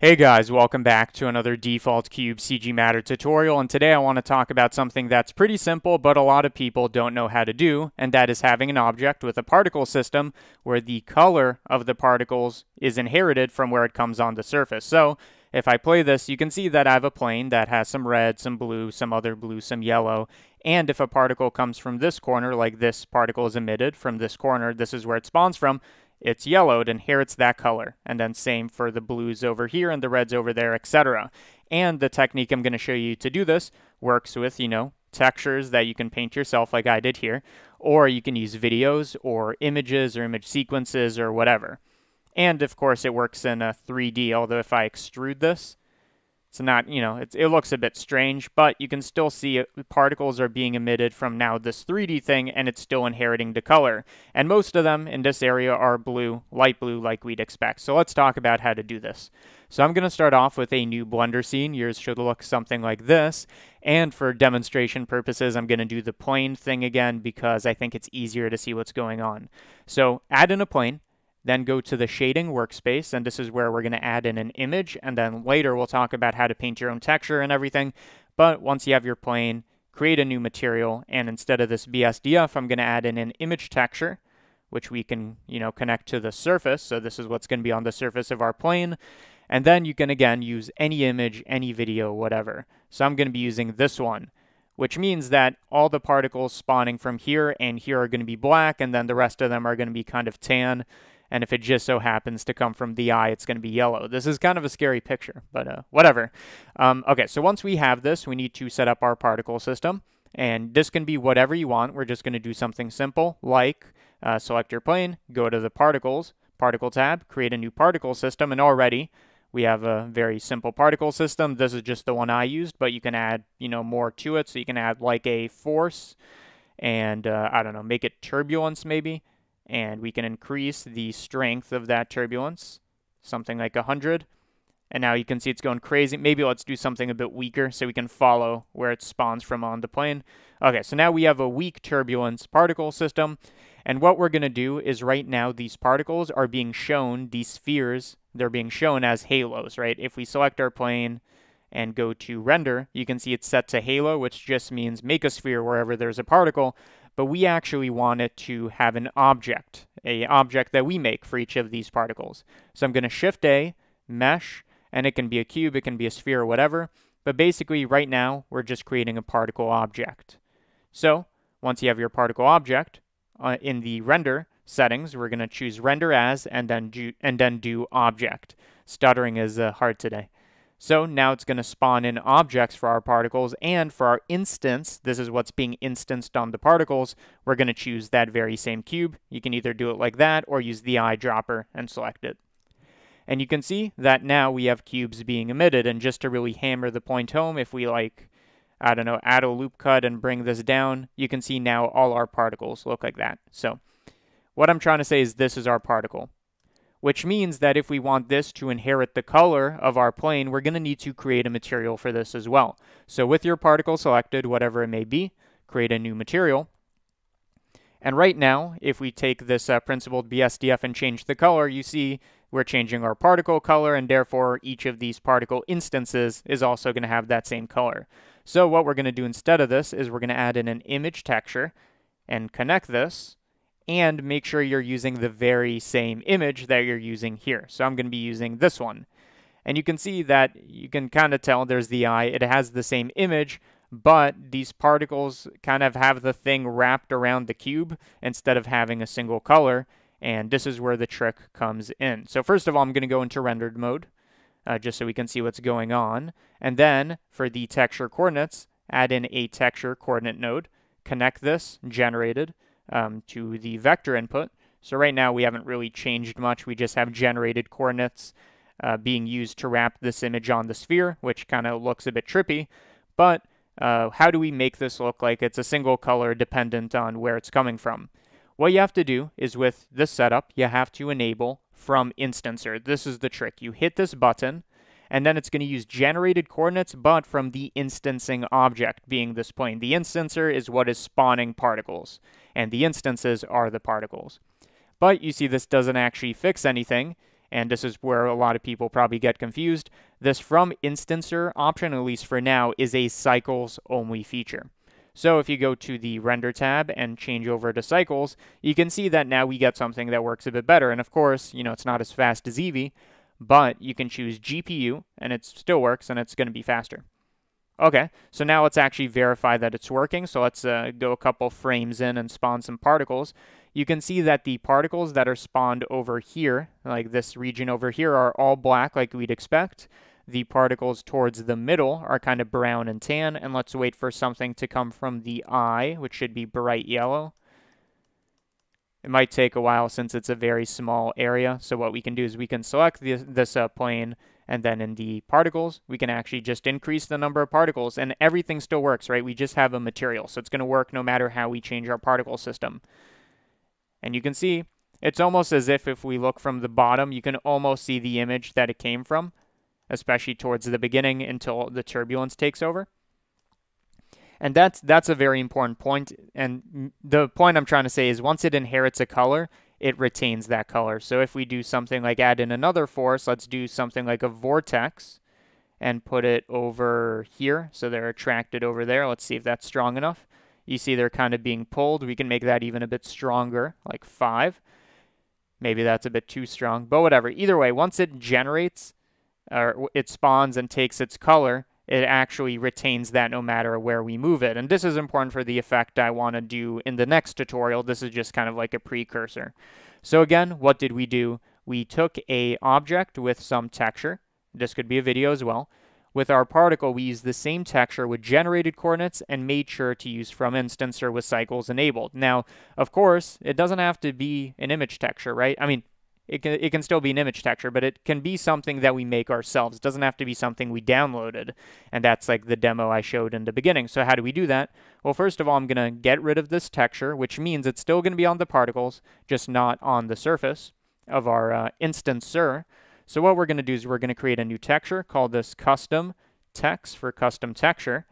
Hey guys, welcome back to another Default Cube CG Matter tutorial, and today I want to talk about something that's pretty simple, but a lot of people don't know how to do, and that is having an object with a particle system where the color of the particles is inherited from where it comes on the surface. So, if I play this, you can see that I have a plane that has some red, some blue, some other blue, some yellow, and if a particle comes from this corner, like this particle is emitted from this corner, this is where it spawns from, it's yellowed, inherits that color. And then same for the blues over here and the reds over there, etc. And the technique I'm going to show you to do this works with, you know, textures that you can paint yourself like I did here, or you can use videos or images or image sequences or whatever. And of course it works in a 3D, although if I extrude this, it's not, you know, it looks a bit strange, but you can still see uh, it, particles are being emitted from now this 3D thing, and it's still inheriting the color. And most of them in this area are blue, light blue, like we'd expect. So let's talk about how to do this. So I'm going to start off with a new Blender scene. Yours should look something like this. And for demonstration purposes, I'm going to do the plane thing again because I think it's easier to see what's going on. So add in a plane. Then go to the shading workspace, and this is where we're going to add in an image, and then later we'll talk about how to paint your own texture and everything. But once you have your plane, create a new material, and instead of this BSDF, I'm going to add in an image texture, which we can, you know, connect to the surface. So this is what's going to be on the surface of our plane. And then you can, again, use any image, any video, whatever. So I'm going to be using this one which means that all the particles spawning from here and here are going to be black, and then the rest of them are going to be kind of tan and if it just so happens to come from the eye, it's going to be yellow. This is kind of a scary picture, but uh, whatever. Um, okay, so once we have this, we need to set up our particle system, and this can be whatever you want. We're just going to do something simple, like uh, select your plane, go to the particles, particle tab, create a new particle system, and already we have a very simple particle system. This is just the one I used, but you can add, you know, more to it. So you can add like a force and, uh, I don't know, make it turbulence maybe and we can increase the strength of that turbulence, something like 100. And now you can see it's going crazy. Maybe let's do something a bit weaker so we can follow where it spawns from on the plane. Okay, so now we have a weak turbulence particle system. And what we're going to do is right now these particles are being shown, these spheres, they're being shown as halos, right? If we select our plane and go to render, you can see it's set to halo, which just means make a sphere wherever there's a particle but we actually want it to have an object, a object that we make for each of these particles. So I'm going to Shift A, Mesh, and it can be a cube, it can be a sphere, whatever. But basically, right now, we're just creating a particle object. So once you have your particle object, uh, in the render settings, we're going to choose render as and then do, and then do object. Stuttering is uh, hard today. So now it's going to spawn in objects for our particles, and for our instance, this is what's being instanced on the particles, we're going to choose that very same cube. You can either do it like that or use the eyedropper and select it. And you can see that now we have cubes being emitted, and just to really hammer the point home, if we like, I don't know, add a loop cut and bring this down, you can see now all our particles look like that. So what I'm trying to say is this is our particle which means that if we want this to inherit the color of our plane, we're going to need to create a material for this as well. So with your particle selected, whatever it may be, create a new material. And right now, if we take this uh, principled BSDF and change the color, you see we're changing our particle color, and therefore each of these particle instances is also going to have that same color. So what we're going to do instead of this is we're going to add in an image texture and connect this and make sure you're using the very same image that you're using here. So I'm going to be using this one. And you can see that you can kind of tell there's the eye. It has the same image, but these particles kind of have the thing wrapped around the cube instead of having a single color. And this is where the trick comes in. So first of all, I'm going to go into rendered mode, uh, just so we can see what's going on. And then for the texture coordinates, add in a texture coordinate node, connect this, generated, um, to the vector input. So right now we haven't really changed much. We just have generated coordinates uh, being used to wrap this image on the sphere, which kind of looks a bit trippy. But uh, how do we make this look like it's a single color dependent on where it's coming from? What you have to do is with this setup, you have to enable from instancer. This is the trick. You hit this button, and then it's going to use generated coordinates, but from the instancing object, being this plane. The instancer is what is spawning particles, and the instances are the particles. But you see this doesn't actually fix anything. and this is where a lot of people probably get confused. This from instancer option, at least for now, is a cycles only feature. So if you go to the render tab and change over to cycles, you can see that now we get something that works a bit better. And of course, you know, it's not as fast as Eevee, but you can choose GPU and it still works and it's going to be faster. Okay, so now let's actually verify that it's working. So let's uh, go a couple frames in and spawn some particles. You can see that the particles that are spawned over here, like this region over here, are all black like we'd expect. The particles towards the middle are kind of brown and tan. And let's wait for something to come from the eye, which should be bright yellow. It might take a while since it's a very small area. So what we can do is we can select this, this uh, plane and then in the particles, we can actually just increase the number of particles and everything still works, right? We just have a material. So it's going to work no matter how we change our particle system. And you can see it's almost as if if we look from the bottom, you can almost see the image that it came from, especially towards the beginning until the turbulence takes over. And that's that's a very important point. And the point I'm trying to say is once it inherits a color, it retains that color. So if we do something like add in another force, let's do something like a vortex and put it over here. So they're attracted over there. Let's see if that's strong enough. You see they're kind of being pulled. We can make that even a bit stronger, like 5. Maybe that's a bit too strong, but whatever. Either way, once it generates, or it spawns and takes its color, it actually retains that no matter where we move it. And this is important for the effect I want to do in the next tutorial. This is just kind of like a precursor. So again, what did we do? We took a object with some texture. This could be a video as well. With our particle, we used the same texture with generated coordinates and made sure to use from instancer with cycles enabled. Now, of course, it doesn't have to be an image texture, right? I mean, it can, it can still be an image texture, but it can be something that we make ourselves. It doesn't have to be something we downloaded. And that's like the demo I showed in the beginning. So how do we do that? Well, first of all, I'm going to get rid of this texture, which means it's still going to be on the particles, just not on the surface of our uh, instancer. So what we're going to do is we're going to create a new texture, call this custom text for custom texture.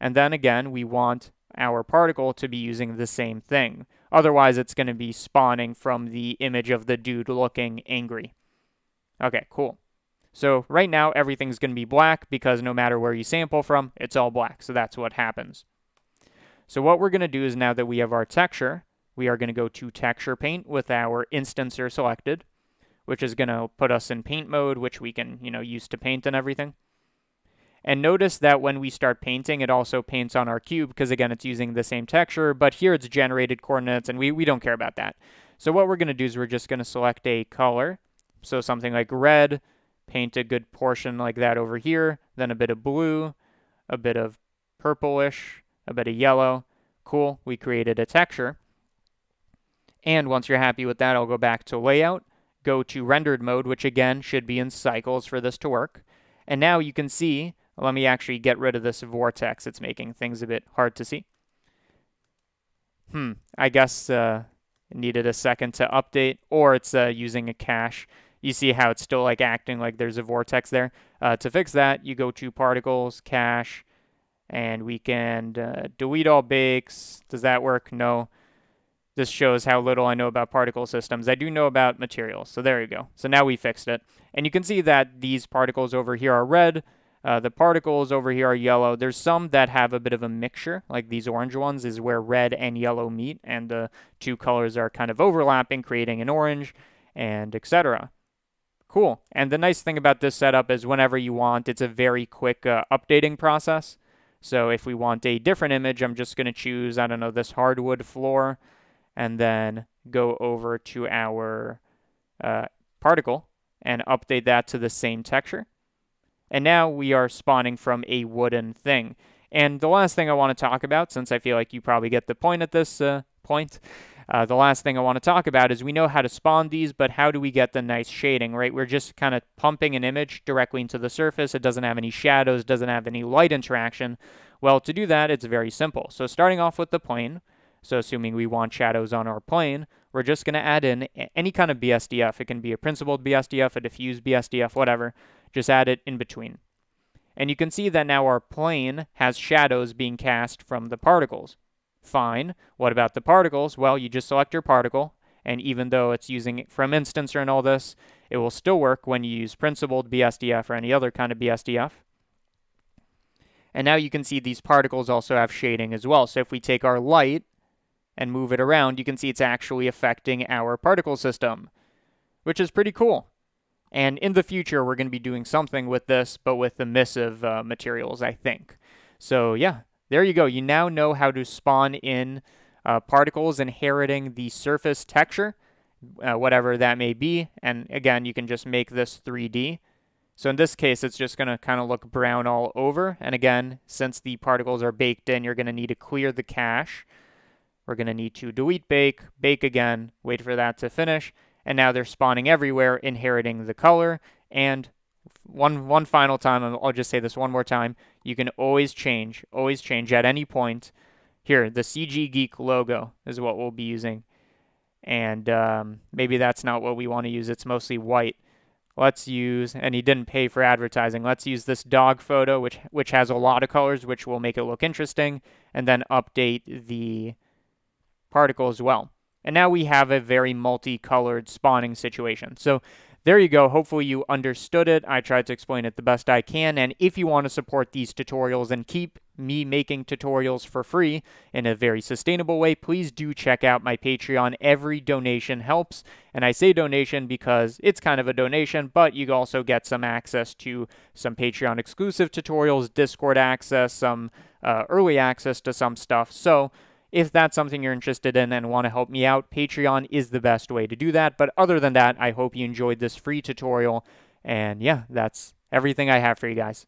And then again, we want our particle to be using the same thing. Otherwise, it's going to be spawning from the image of the dude looking angry. Okay, cool. So right now, everything's going to be black because no matter where you sample from, it's all black. So that's what happens. So what we're going to do is now that we have our texture, we are going to go to texture paint with our instancer selected, which is going to put us in paint mode, which we can, you know, use to paint and everything. And notice that when we start painting, it also paints on our cube because again, it's using the same texture, but here it's generated coordinates and we, we don't care about that. So what we're going to do is we're just going to select a color. So something like red, paint a good portion like that over here, then a bit of blue, a bit of purplish, a bit of yellow. Cool, we created a texture. And once you're happy with that, I'll go back to layout, go to rendered mode, which again should be in cycles for this to work. And now you can see let me actually get rid of this vortex. It's making things a bit hard to see. Hmm, I guess uh, it needed a second to update, or it's uh, using a cache. You see how it's still like acting like there's a vortex there. Uh, to fix that, you go to Particles, Cache, and we can uh, delete all bakes. Does that work? No. This shows how little I know about particle systems. I do know about materials, so there you go. So now we fixed it. And you can see that these particles over here are red, uh, the particles over here are yellow. There's some that have a bit of a mixture, like these orange ones is where red and yellow meet, and the two colors are kind of overlapping, creating an orange, and etc. Cool. And the nice thing about this setup is whenever you want, it's a very quick uh, updating process. So if we want a different image, I'm just going to choose, I don't know, this hardwood floor, and then go over to our uh, particle and update that to the same texture. And now we are spawning from a wooden thing. And the last thing I want to talk about, since I feel like you probably get the point at this uh, point, uh, the last thing I want to talk about is we know how to spawn these, but how do we get the nice shading, right? We're just kind of pumping an image directly into the surface. It doesn't have any shadows, doesn't have any light interaction. Well, to do that, it's very simple. So starting off with the plane, so assuming we want shadows on our plane, we're just going to add in any kind of BSDF. It can be a principled BSDF, a diffuse BSDF, whatever. Just add it in between. And you can see that now our plane has shadows being cast from the particles. Fine. What about the particles? Well, you just select your particle, And even though it's using from instancer and all this, it will still work when you use principled BSDF or any other kind of BSDF. And now you can see these particles also have shading as well. So if we take our light and move it around, you can see it's actually affecting our particle system, which is pretty cool. And in the future, we're going to be doing something with this, but with emissive uh, materials, I think. So yeah, there you go. You now know how to spawn in uh, particles inheriting the surface texture, uh, whatever that may be. And again, you can just make this 3D. So in this case, it's just going to kind of look brown all over. And again, since the particles are baked in, you're going to need to clear the cache. We're going to need to delete bake, bake again, wait for that to finish, and now they're spawning everywhere, inheriting the color. And one one final time, I'll just say this one more time. You can always change, always change at any point. Here, the CG Geek logo is what we'll be using. And um, maybe that's not what we want to use. It's mostly white. Let's use, and he didn't pay for advertising. Let's use this dog photo, which which has a lot of colors, which will make it look interesting, and then update the particle as well. And now we have a very multicolored spawning situation. So there you go. Hopefully you understood it. I tried to explain it the best I can. And if you want to support these tutorials and keep me making tutorials for free in a very sustainable way, please do check out my Patreon. Every donation helps. And I say donation because it's kind of a donation, but you also get some access to some Patreon exclusive tutorials, Discord access, some uh, early access to some stuff. So if that's something you're interested in and want to help me out, Patreon is the best way to do that. But other than that, I hope you enjoyed this free tutorial. And yeah, that's everything I have for you guys.